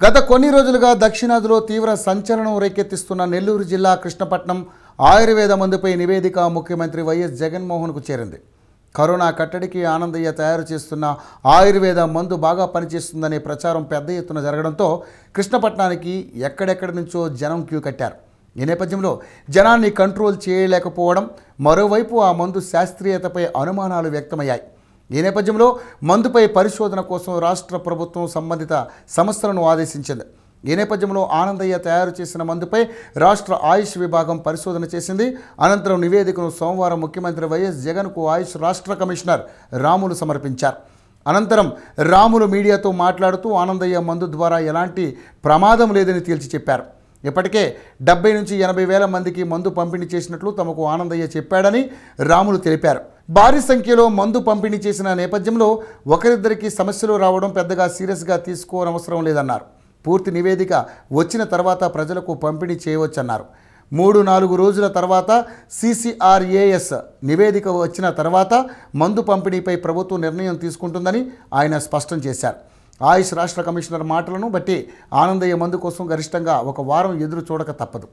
గత కొన్ని రోజులుగా దక్షిణాదిలో తీవ్ర సంచలనం రేకెత్తిస్తున్న నెల్లూరు జిల్లా కృష్ణపట్నం ఆయుర్వేద మందుపై నివేదిక ముఖ్యమంత్రి వైఎస్ జగన్మోహన్కు చేరింది. కరోనా కట్టడికి ఆనందయ్య తయారు చేస్తున్న ఆయుర్వేద మందు బాగా పనిచేస్తుందనే ప్రచారం పెద్ద ఎత్తున జరగడంతో కృష్ణపట్నానికి ఎక్కడెక్కడి నుంచో జనం క్యూ కట్టారు. ఈ నేపథ్యంలో జనాన్ని కంట్రోల్ చేయలేకపోవడం మరోవైపు ఆ మందు శాస్త్రీయతపై అనుమానాలు వ్యక్తమయ్యాయి. ఈ నేపథ్యంలో మందుపై పరిశోధన కోసం రాష్ట్ర ప్రభుత్వం సంబంధిత సంస్థలను ఆదేశించింది. ఈ నేపథ్యంలో ఆనందయ్య తయారు చేసిన మందుపై రాష్ట్ర ఆయుష్ విభాగం పరిశోధన చేసింది. అనంతరం నివేదికను సోమవారం ముఖ్యమంత్రి వైఎస్ జగన్కు ఆయుష్ రాష్ట్ర కమిషనర్ రాములు సమర్పించారు. అనంతరం రాములు మీడియాతో మాట్లాడుతూ ఆనందయ్య మందు ద్వారా ఎలాంటి ప్రమాదం లేదని తేల్చి చెప్పారు. ఇప్పటికే డెబ్బై నుంచి ఎనభై వేల మందికి మందు పంపిణీ చేసినట్లు తమకు ఆనందయ్య చెప్పాడని రాములు తెలిపారు. భారీ సంఖ్యలో మందు పంపిణీ చేసిన నేపథ్యంలో ఒకరిద్దరికి సమస్యలు రావడం పెద్దగా సీరియస్గా తీసుకోనవసరం లేదన్నారు. పూర్తి నివేదిక వచ్చిన తర్వాత ప్రజలకు పంపిణీ చేయవచ్చన్నారు. మూడు నాలుగు రోజుల తర్వాత సీసీఆర్ఏఎస్ నివేదిక వచ్చిన తర్వాత మందు పంపిణీపై ప్రభుత్వం నిర్ణయం తీసుకుంటుందని ఆయన స్పష్టం చేశారు. ఆయుష్ రాష్ట్ర కమిషనర్ మాటలను బట్టి ఆనందయ్య మందు కోసం గరిష్టంగా ఒక వారం ఎదురు చూడక తప్పదు.